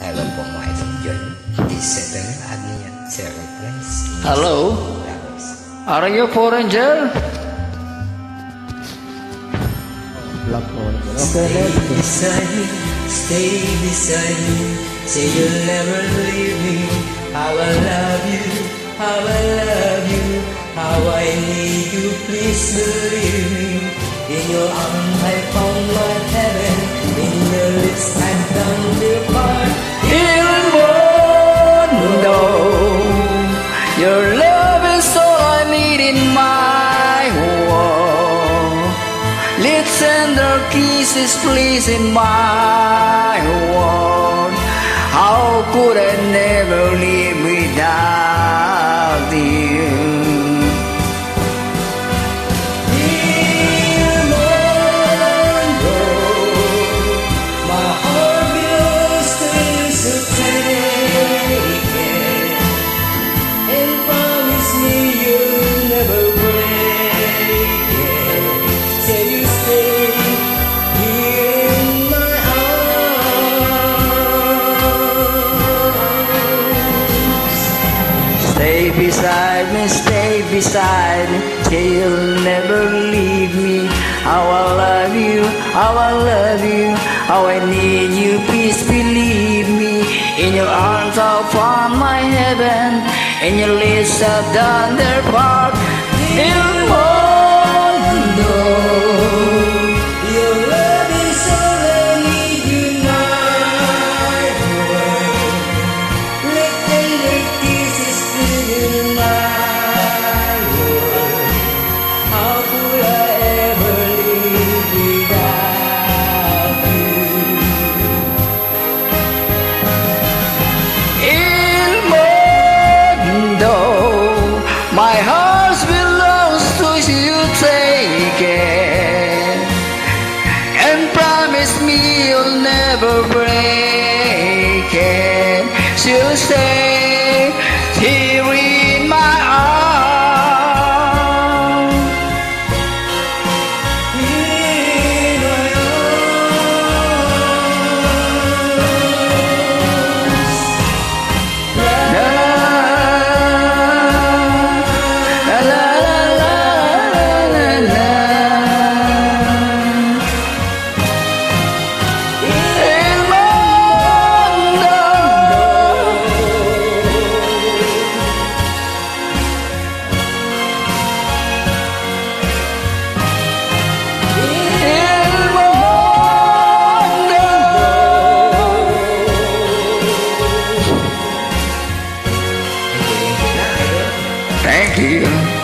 Hello po mga idol John. Hello? Are you? Black Orange. Okay, Stay next. beside me, stay beside me. Say you'll never leave me. How I love you, how I love you, how I need you. Please believe me. In your arms I found my The kisses please in my world How could I never live beside me, stay beside me, till you'll never leave me. How I love you, how I love you, how I need you, please believe me. In your arms I'll find my heaven, in your lips I've done their part. Il my heart belongs to you, take it and promise me you'll never break it. So stay Aqui. here.